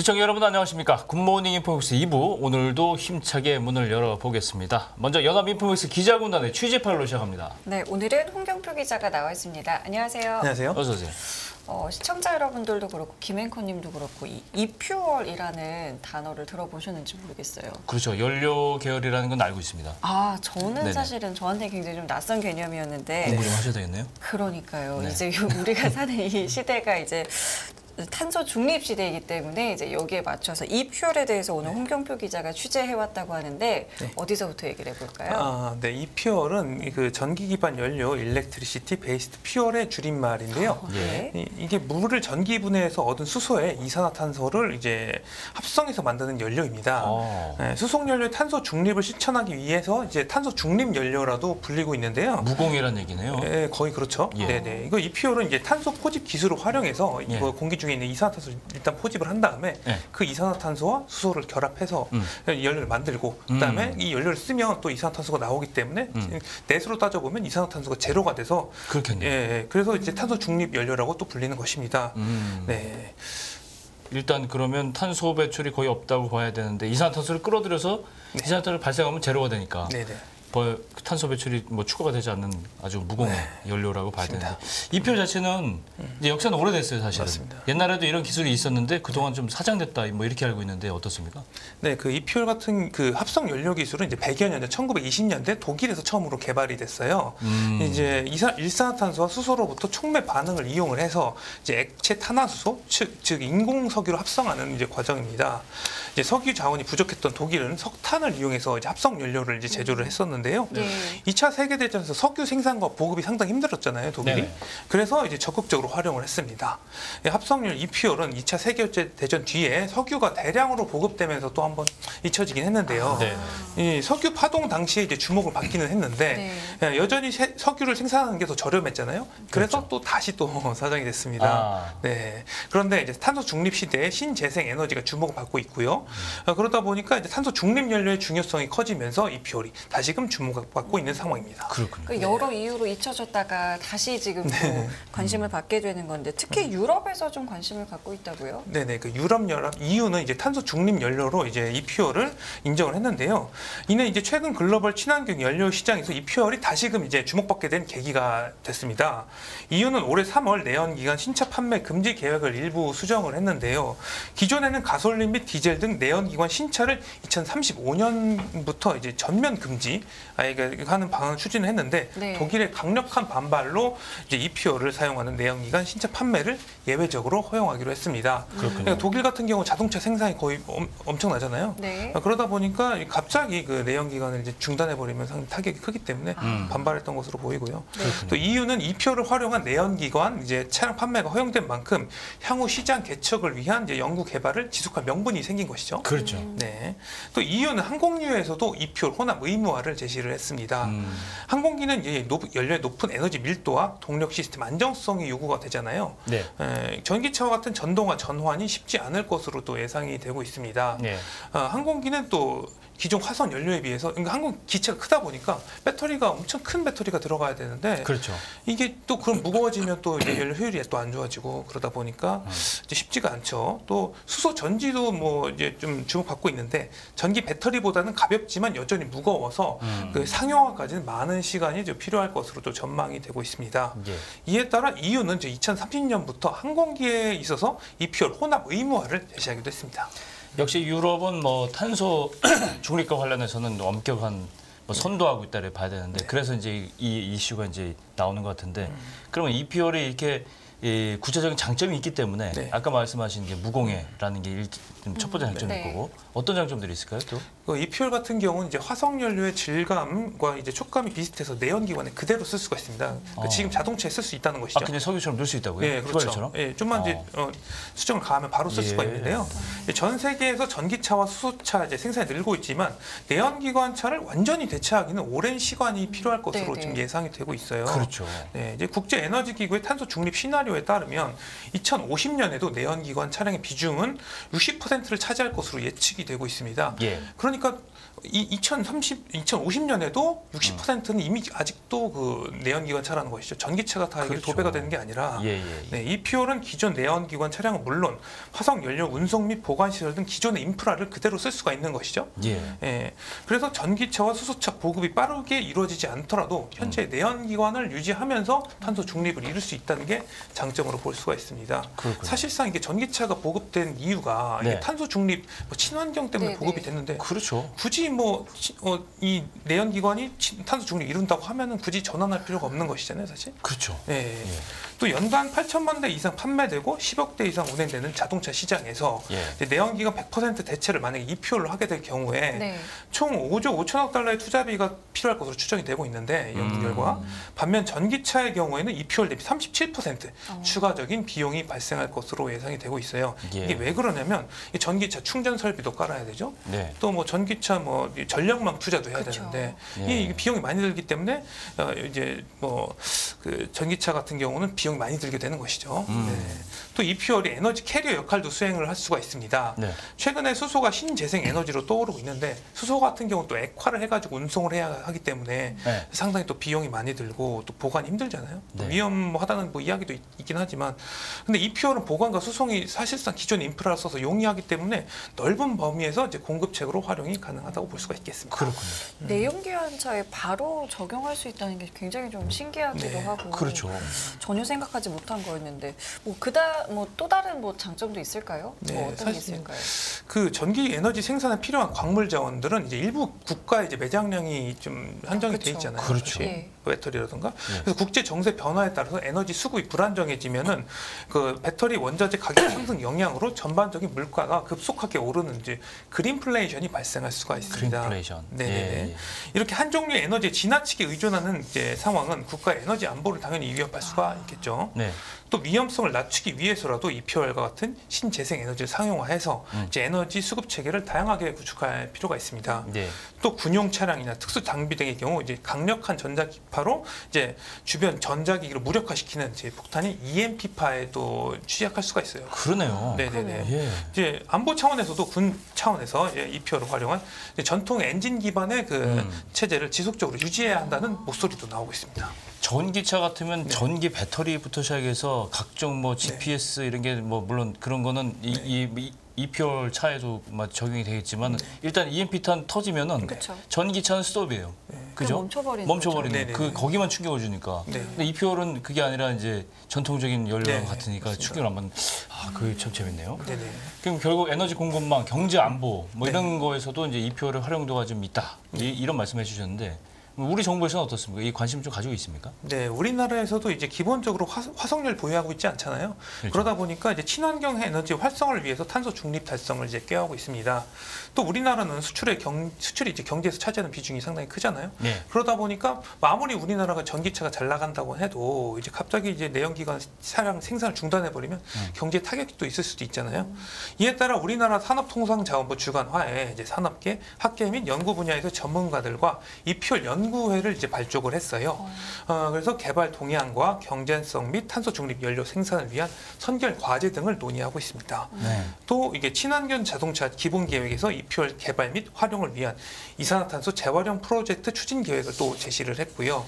시청자 여러분 안녕하십니까? 굿모닝 인포믹스 2부 오늘도 힘차게 문을 열어보겠습니다. 먼저 연합 인포믹스 기자군단의 취재팔로 시작합니다. 네, 오늘은 홍경표 기자가 나와 있습니다. 안녕하세요. 안녕하세요. 어서 오세요. 어, 시청자 여러분들도 그렇고 김앵커님도 그렇고 이 이퓨얼이라는 단어를 들어보셨는지 모르겠어요. 그렇죠. 연료 계열이라는 건 알고 있습니다. 아, 저는 네네. 사실은 저한테 굉장히 좀 낯선 개념이었는데 공부 좀 하셔야 되겠네요. 그러니까요. 네. 이제 우리가 사는 이 시대가 이제 탄소 중립 시대이기 때문에 이제 여기에 맞춰서 e-fuel에 대해서 오늘 홍경표 기자가 취재해 왔다고 하는데 네. 어디서부터 얘기를 해볼까요? 아, 네, e-fuel은 그 전기 기반 연료 electricity-based fuel의 줄임말인데요. 예. 네. 이- 이게 물을 전기 분해해서 얻은 수소에 이산화탄소를 이제 합성해서 만드는 연료입니다. 어, 네, 수송 연료의 탄소 중립을 실천하기 위해서 이제 탄소 중립 연료라고도 불리고 있는데요. 무공해란 얘기네요. 네, 거의 그렇죠. 예. 네 네. 이거 e-fuel은 이제 탄소 포집 기술을 활용해서 예. 이거 공기 중에 있는 이산화탄소를 일단 포집을 한 다음에 예. 그 이산화탄소와 수소를 결합해서 음. 연료를 만들고 그다음에 음. 이 연료를 쓰면 또 이산화탄소가 나오기 때문에 음. 넷으로 따져 보면 이산화탄소가 제로가 돼서 예, 그렇겠네요. 예. 그래서 이제 탄소 중립 연료라고 또 불리는 것입니다. 음. 네. 일단 그러면 탄소 배출이 거의 없다고 봐야 되는데 이산화탄소를 끌어들여서 네. 이산화탄소를 발생하면 제로가 되니까 네, 네. 뭐 탄소 배출이 뭐 추가가 되지 않는 아주 무공의 연료라고 봐야 맞습니다. 되는데 이 표 자체는 이제 역사는 오래됐어요 사실은 맞습니다. 옛날에도 이런 기술이 있었는데 그동안 좀 사장됐다 뭐 이렇게 알고 있는데 어떻습니까? 네, 그 이퓨얼 같은 그 합성 연료 기술은 이제 100여 년대 1920년대 독일에서 처음으로 개발이 됐어요. 음. 이제 이산, 일산화탄소와 수소로부터 촉매 반응을 이용을 해서 이제 액체 탄화수소 즉, 즉 인공 석유로 합성하는 이제 과정입니다. 이제 석유 자원이 부족했던 독일은 석탄을 이용해서 이제 합성 연료를 이제 제조를 했었는데 요. 네. 2차 세계대전에서 석유 생산과 보급이 상당히 힘들었잖아요, 독일이. 네네. 그래서 이제 적극적으로 활용을 했습니다. 이 합성률 이퓨얼은 2차 세계대전 뒤에 석유가 대량으로 보급되면서 또 한번 잊혀지긴 했는데요. 네. 이 석유 파동 당시에 이제 주목을 받기는 했는데 예, 여전히 세- 석유를 생산하는 게 더 저렴했잖아요. 그래서 그렇죠. 또 다시 또 사장이 됐습니다. 아. 네. 그런데 이제 탄소 중립 시대에 신재생 에너지가 주목을 받고 있고요. 어, 그러다 보니까 이제 탄소 중립 연료의 중요성이 커지면서 이 퓨얼이 다시금 주목을 받고 있는 상황입니다. 그렇군요. 그 여러 이유로 잊혀졌다가 다시 지금 또 관심을 받게 되는 건데 특히 유럽에서 좀 관심을 갖고 있다고요? 네네 그 유럽 연합 EU는 이제 탄소 중립 연료로 이제 이 퓨얼을 인정을 했는데요. 이는 이제 최근 글로벌 친환경 연료 시장에서 이 퓨얼이 다시금 이제 주목받게 된 계기가 됐습니다. EU는 올해 3월 내연 기관 신차 판매 금지 계획을 일부 수정을 했는데요. 기존에는 가솔린 및 디젤 등 내연 기관 신차를 2035년부터 이제 전면 금지 아, 이게 하는 방안을 추진을 했는데 네. 독일의 강력한 반발로 이제 이 퓨얼을 사용하는 내연 기관 신차 판매를 예외적으로 허용하기로 했습니다. 그렇군요. 그러니까 독일 같은 경우 자동차 생산이 거의 엄, 엄청나잖아요. 네. 아, 그러다 보니까 갑자기 그 내연 기관을 이제 중단해 버리면 상당히 타격이 크기 때문에 음. 반발했던 것으로 보이고요. 그렇군요. 또 EU는 이 표를 활용한 내연 기관 이제 차량 판매가 허용된 만큼 향후 시장 개척을 위한 이제 연구 개발을 지속할 명분이 생긴 것이죠. 그렇죠. 네. 또 EU는 항공유에서도 이표 혼합 의무화를 제시 를 했습니다. 음. 항공기는 높- 연료의 높은 에너지 밀도와 동력 시스템 안정성이 요구가 되잖아요. 네. 에, 전기차와 같은 전동화 전환이 쉽지 않을 것으로 또 예상이 되고 있습니다. 네. 어, 항공기는 또 기존 화석 연료에 비해서 그러니까 항공 기체가 크다 보니까 배터리가 엄청 큰 배터리가 들어가야 되는데 그렇죠. 이게 또 그럼 무거워지면 또 이제 연료 효율이 또 안 좋아지고 그러다 보니까 음. 이제 쉽지가 않죠. 또 수소 전지도 뭐 이제 좀 주목받고 있는데 전기 배터리보다는 가볍지만 여전히 무거워서 음. 그 상용화까지는 많은 시간이 좀 필요할 것으로 또 전망이 되고 있습니다. 예. 이에 따라 EU는 2030년부터 항공기에 있어서 e-fuel 혼합 의무화를 제시하기도 했습니다. 역시 유럽은 뭐 탄소 중립과 관련해서는 엄격한 뭐 선도하고 있다고 봐야 되는데 네. 그래서 이제 이 이슈가 이제 나오는 것 같은데 음. 그러면 e-fuel이 이렇게 이 구체적인 장점이 있기 때문에 네. 아까 말씀하신 게 무공해라는 게 첫 번째 장점일 네. 거고 어떤 장점들이 있을까요 또? 그 이퓨얼 같은 경우는 이제 화석 연료의 질감과 이제 촉감이 비슷해서 내연 기관에 그대로 쓸 수가 있습니다. 그 어. 지금 자동차에 쓸 수 있다는 것이죠. 아 그냥 석유처럼 넣을 수 있다고요? 예, 그렇죠. 휘발유처럼? 예, 좀만 이제 어. 어, 수정을 가하면 바로 쓸 수가 예. 있는데요. 이제 전 세계에서 전기차와 수소차 이제 생산이 늘고 있지만 내연 기관차를 완전히 대체하기는 오랜 시간이 필요할 것으로 네네. 지금 예상이 되고 있어요. 그렇죠. 네, 이제 국제 에너지 기구의 탄소 중립 시나리오 한반도에 따르면 2050년에도 내연기관 차량의 비중은 60%를 차지할 것으로 예측이 되고 있습니다. 예. 그러니까 이 2030, 2050년에도 60%는 이미 아직도 그 내연기관 차라는 것이죠. 전기차가 다 이게 그렇죠. 도배가 되는 게 아니라 예, 예. 네, 이 퓨얼은 기존 내연기관 차량은 물론 화석 연료 운송 및 보관 시설 등 기존의 인프라를 그대로 쓸 수가 있는 것이죠. 예. 예, 그래서 전기차와 수소차 보급이 빠르게 이루어지지 않더라도 현재 음. 내연기관을 유지하면서 탄소 중립을 이룰 수 있다는 게 장점으로 볼 수가 있습니다. 그렇군요. 사실상 이게 전기차가 보급된 이유가 이게 네. 탄소 중립, 뭐 친환경 때문에 네, 보급이 네. 됐는데 그렇죠. 굳이 뭐 이 내연기관이 치- 탄소 중립 이룬다고 하면은 굳이 전환할 필요가 없는 것이잖아요, 사실. 그렇죠. 예. 예. 또 연간 8천만 대 이상 판매되고 10억 대 이상 운행되는 자동차 시장에서 예. 내연기관 100% 대체를 만약에 이퓨얼로 하게 될 경우에 네. 총 5조 5천억 달러의 투자비가 필요할 것으로 추정이 되고 있는데 연구 음. 결과 반면 전기차의 경우에는 이퓨얼 대비 37% 어. 추가적인 비용이 발생할 것으로 예상이 되고 있어요. 예. 이게 왜 그러냐면 이 전기차 충전 설비도 깔아야 되죠. 네. 또뭐 전기차 뭐 전력망 투자도 해야 그쵸. 되는데 예. 이 비용이 많이 들기 때문에 어 이제 뭐 그 전기차 같은 경우는 비용이 많이 들게 되는 것이죠. 음. 네. 또이 퓨얼이 에너지 캐리어 역할도 수행을 할 수가 있습니다. 네. 최근에 수소가 신재생 에너지로 떠오르고 있는데 수소 같은 경우 또 액화를 해가지고 운송을 해야 하기 때문에 네. 상당히 또 비용이 많이 들고 또 보관이 힘들잖아요. 또 네. 위험하다는 뭐 이야기도 있, 긴 하지만 근데 이 퓨얼은 보관과 수송이 사실상 기존 인프라를 써서 용이하기 때문에 넓은 범위에서 이제 공급책으로 활용이 가능하다고 볼 수가 있겠습니다. 그렇군요. 내연기관차에 바로 적용할 수 있다는 게 굉장히 좀 신기하기도 네, 하고 그렇죠. 전혀 생각하지 못한 거였는데 뭐 그다 뭐 또 다른 뭐 장점도 있을까요? 네, 뭐 어떤 게 있을까요? 그 전기 에너지 생산에 필요한 광물 자원들은 이제 일부 국가의 이제 매장량이 좀 한정이 돼 그렇죠. 있잖아요. 그렇죠. 예. 배터리라든가 네. 그래서 국제 정세 변화에 따라서 에너지 수급이 불안정해지면은 그 배터리 원자재 가격 상승 영향으로 전반적인 물가가 급속하게 오르는 이제 그린플레이션이 발생할 수가 있습니다. 그린플레이션. 네네네. 예, 예. 이렇게 한 종류의 에너지에 지나치게 의존하는 이제 상황은 국가의 에너지 안보를 당연히 위협할 수가 있겠죠. 네. 또 위험성을 낮추기 위해서라도 이퓨얼과 같은 신재생 에너지를 상용화해서 음. 이제 에너지 수급 체계를 다양하게 구축할 필요가 있습니다. 네. 또 군용 차량이나 특수 장비 등의 경우 이제 강력한 전자 기파로 이제 주변 전자기기를 무력화시키는 이제 폭탄이 EMP파에도 취약할 수가 있어요. 그러네요. 네네네. 예. 이제 안보 차원에서도 군 차원에서 이퓨얼을 활용한 전통 엔진 기반의 그 음. 체제를 지속적으로 유지해야 한다는 목소리도 나오고 있습니다. 전기차 같으면 네. 전기 배터리부터 시작해서 각종 뭐 GPS 이런 게 뭐 물론 그런 거는 이, 네. 이, 이 이퓨얼 차에도 뭐 적용이 되겠지만 일단 EMP 탄 터지면은 그렇죠. 전기차는 스톱이에요. 그죠? 멈춰버리는 멈춰버리는 거죠. 그. 거기만 충격을 주니까. 네. 근데 이퓨얼은 그게 아니라 이제 전통적인 연료 네, 같으니까. 충격을 안 받는. 아, 그게 참 재밌네요. 네네. 그럼 결국 에너지 공급망, 경제 안보 뭐 네. 이런 거에서도 이제 이표의 활용도가 좀 있다. 이, 이런 말씀해 주셨는데 우리 정부에서는 어떻습니까? 이 관심 좀 가지고 있습니까? 네, 우리나라에서도 이제 기본적으로 화, 화석열 보유하고 있지 않잖아요. 그렇죠. 그러다 보니까 이제 친환경 에너지 활성화를 위해서 탄소 중립 달성을 이제 꾀하고 있습니다. 또 우리나라는 수출의 경 수출이 이제 경제에서 차지하는 비중이 상당히 크잖아요. 네. 그러다 보니까 아무리 우리나라가 전기차가 잘 나간다고 해도 이제 갑자기 이제 내연기관 차량 생산을 중단해 버리면 음. 경제 타격이 또 있을 수도 있잖아요. 이에 따라 우리나라 산업통상자원부 주관화에 이제 산업계, 학계 및 연구 분야에서 전문가들과 이퓨얼 연구회를 이제 발족을 했어요. 어, 그래서 개발 동향과 경제성 및 탄소 중립 연료 생산을 위한 선결 과제 등을 논의하고 있습니다. 네. 또 이게 친환경 자동차 기본 계획에서 e-fuel 개발 및 활용을 위한 이산화탄소 재활용 프로젝트 추진 계획을 또 제시를 했고요.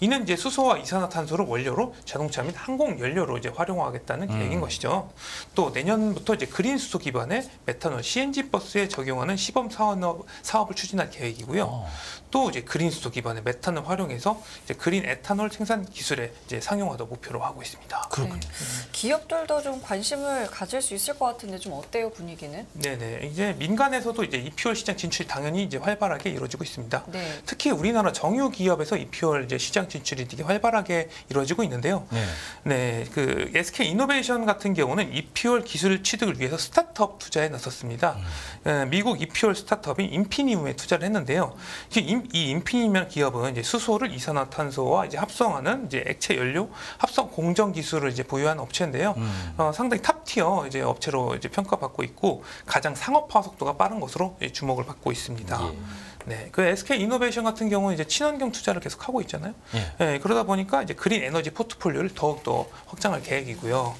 이는 이제 수소와 이산화탄소를 원료로 자동차 및 항공 연료로 이제 활용하겠다는 음. 계획인 것이죠. 또 내년부터 이제 그린 수소 기반의 메탄을 CNG 버스에 적용하는 시범 사업, 사업을 추진할 계획이고요. 어. 또 이제 그린 수소 기반의 메탄을 활용해서 이제 그린 에탄올 생산 기술의 이제 상용화도 목표로 하고 있습니다. 그렇군요. 네. 기업들도 좀 관심을 가질 수 있을 것 같은데 좀 어때요 분위기는? 네네. 이제 민간에서도 이제 e-fuel 시장 진출이 당연히 이제 활발하게 이루어지고 있습니다. 네. 특히 우리나라 정유 기업에서 e-fuel 이제 시장 진출이 되게 활발하게 이루어지고 있는데요. 네. 네, 그 SK 이노베이션 같은 경우는 e-fuel 기술 취득을 위해서 스타트업 투자에 나섰습니다. 에, 미국 e-fuel 스타트업인 인피니움에 투자를 했는데요. 인- 이 인피니움 기업은 이제 수소를 이산화탄소와 이제 합성하는 이제 액체 연료 합성 공정 기술을 이제 보유한 업체인데요. 음. 어, 상당히 top-tier 이제 업체로 이제 평가받고 있고 가장 상업화 속도가 빠른 것으로 주목을 받고 있습니다. 예. 네, 그 SK 이노베이션 같은 경우는 이제 친환경 투자를 계속 하고 있잖아요. 예. 네, 그러다 보니까 이제 그린 에너지 포트폴리오를 더욱 더 확장할 계획이고요.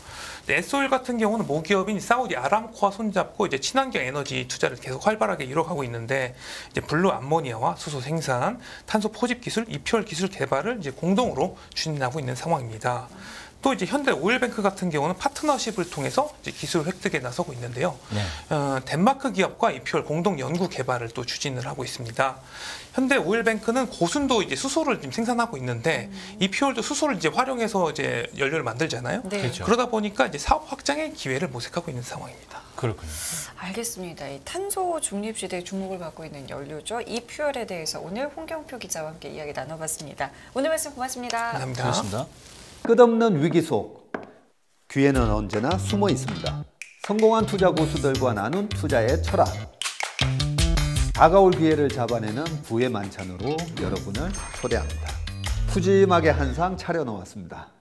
네, 에쓰오일 같은 경우는 모기업인 사우디 아람코와 손잡고 이제 친환경 에너지 투자를 계속 활발하게 이뤄가고 있는데 이제 블루 암모니아와 수소 생산, 탄소 포집 기술, e-fuel 기술 개발을 이제 공동으로 추진하고 있는 상황입니다. 또 이제 현대 오일뱅크 같은 경우는 파트너십을 통해서 이제 기술 획득에 나서고 있는데요. 네. 어, 덴마크 기업과 e-fuel 공동 연구 개발을 또 추진을 하고 있습니다. 현대 오일뱅크는 고순도 이제 수소를 지금 생산하고 있는데 e-fuel도 수소를 이제 활용해서 이제 연료를 만들잖아요. 네. 그렇죠. 그러다 보니까 이제 사업 확장의 기회를 모색하고 있는 상황입니다. 그렇군요. 알겠습니다. 이 탄소 중립 시대에 주목을 받고 있는 연료죠. e-fuel에 대해서 오늘 홍경표 기자와 함께 이야기 나눠봤습니다. 오늘 말씀 고맙습니다. 감사합니다. 고맙습니다. 끝없는 위기 속 기회는 언제나 숨어 있습니다. 성공한 투자 고수들과 나눈 투자의 철학. 다가올 기회를 잡아내는 부의 만찬으로 여러분을 초대합니다. 푸짐하게 한 상 차려놓았습니다.